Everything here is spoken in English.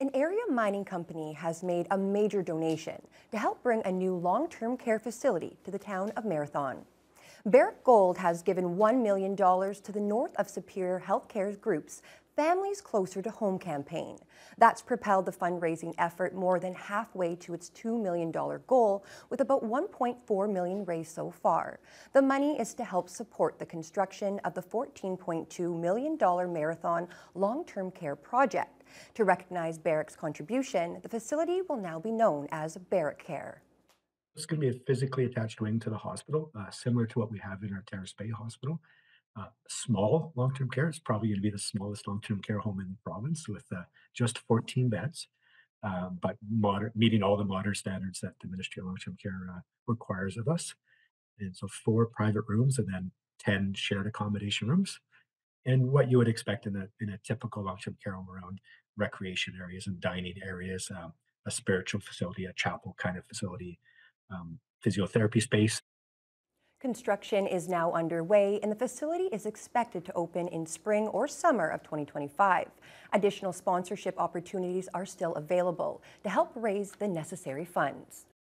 An area mining company has made a major donation to help bring a new long term care facility to the town of Marathon. Barrick Gold has given $1 million to the North of Superior Healthcare Group's Families Closer to Home campaign. That's propelled the fundraising effort more than halfway to its $2 million goal, with about 1.4 million raised so far. The money is to help support the construction of the $14.2 million Marathon long term care project. To recognize Barrick's contribution, the facility will now be known as Barrick Care. It's going to be a physically attached wing to the hospital, uh, similar to what we have in our Terrace Bay Hospital. Uh, small long-term care. It's probably going to be the smallest long-term care home in the province with uh, just 14 beds, uh, but meeting all the modern standards that the Ministry of Long-Term Care uh, requires of us. And so four private rooms and then 10 shared accommodation rooms. And what you would expect in a, in a typical long-term care home around recreation areas and dining areas, um, a spiritual facility, a chapel kind of facility, um, physiotherapy space, Construction is now underway and the facility is expected to open in spring or summer of 2025. Additional sponsorship opportunities are still available to help raise the necessary funds.